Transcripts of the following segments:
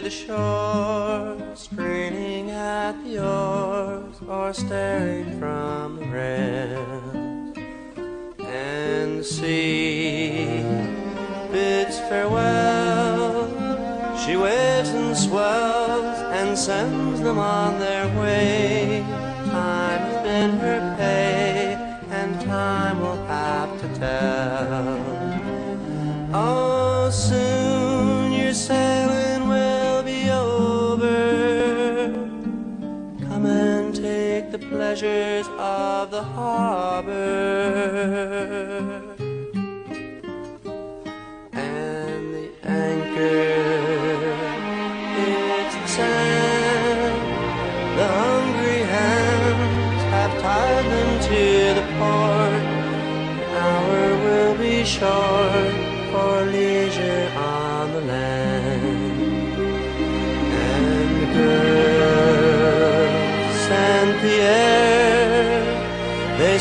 the shore, straining at the oars or staring from the rail. And the sea bids farewell. She waves and swells and sends them on their way. Time has been her pay, and time will have to tell. Oh, soon pleasures of the harbor. And the anchor it's sand. The hungry hands have tied them to the port. The hour will be short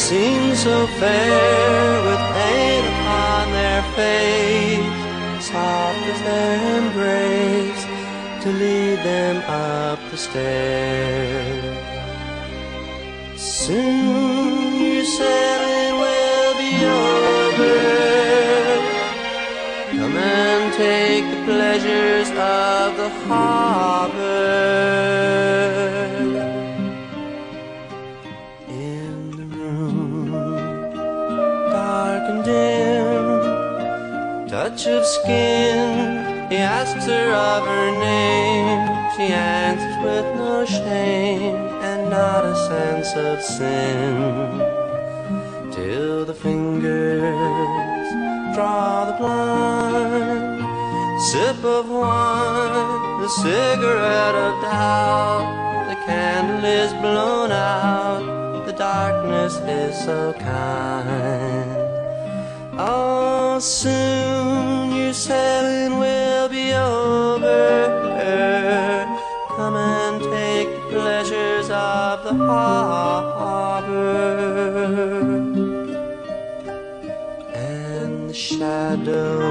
Seem so fair with pain upon their face, soft as their embrace to lead them up the stairs. Soon your sailing will be over. Come and take the pleasures of the harbor. Skin. He asked her of her name. She answered with no shame and not a sense of sin. Till the fingers draw the blind. Sip of wine, the cigarette of doubt. The candle is blown out. The darkness is so kind. Oh, soon sailing will be over. Come and take the pleasures of the harbor. And the shadows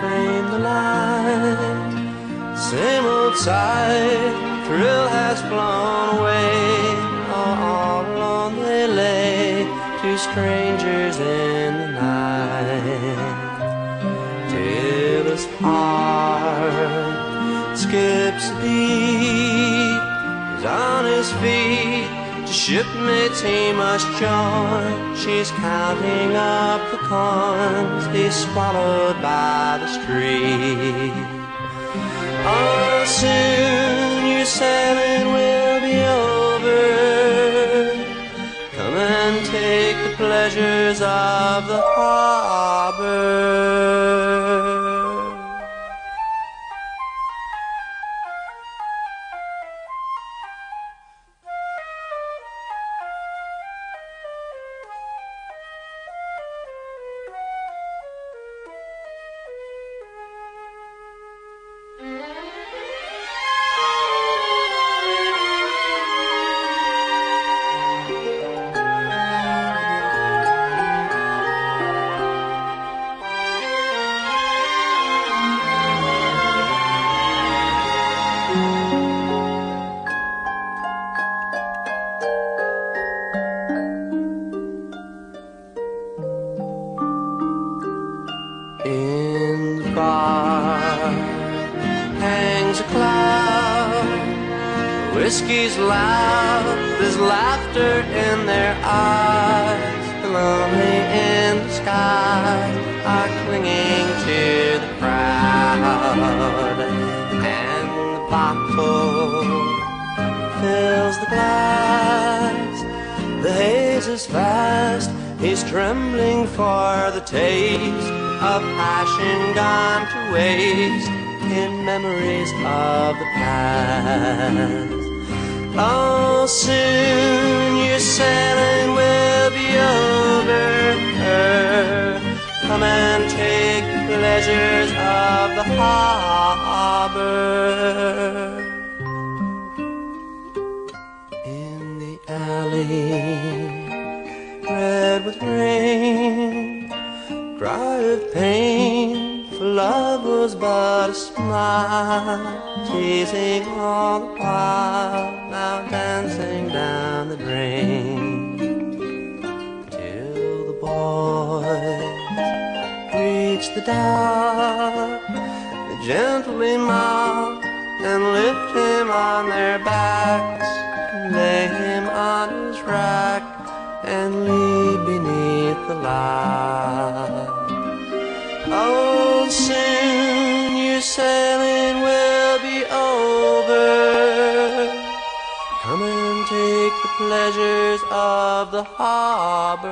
frame the light. Same old tide, thrill has flown away. All alone they lay, two strangers in heart skips beat, he's on his feet. To shipmates he must join. She's counting up the coins he's swallowed by the street. Oh, soon your sailing will be over. Come and take the pleasures of the Whiskey's loud, there's laughter in their eyes. The lonely in the sky are clinging to the crowd. And the bottle fills the glass. The haze is fast. He's trembling for the taste of passion gone to waste in memories of the past. Oh, soon your sailing will be over. Come and take pleasures of the harbor. In the alley, red with rain, cry of pain, for love was but a smile, teasing all the while, now dancing down the drain. Till the boys reach the dock, they gently mount and lift him on their backs, lay him on his rack, pleasures of the harbor.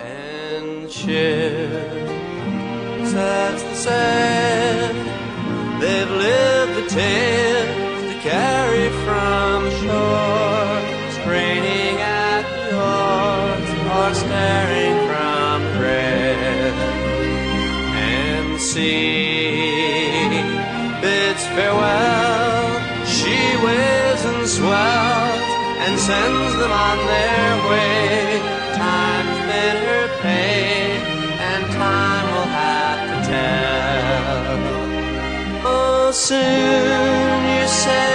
And ships sets the sail. They've lived the tales to carry from shore, straining at the oars or staring from the. And sea sends them on their way. Time's been pain, and time will have to tell. Oh, soon your sailing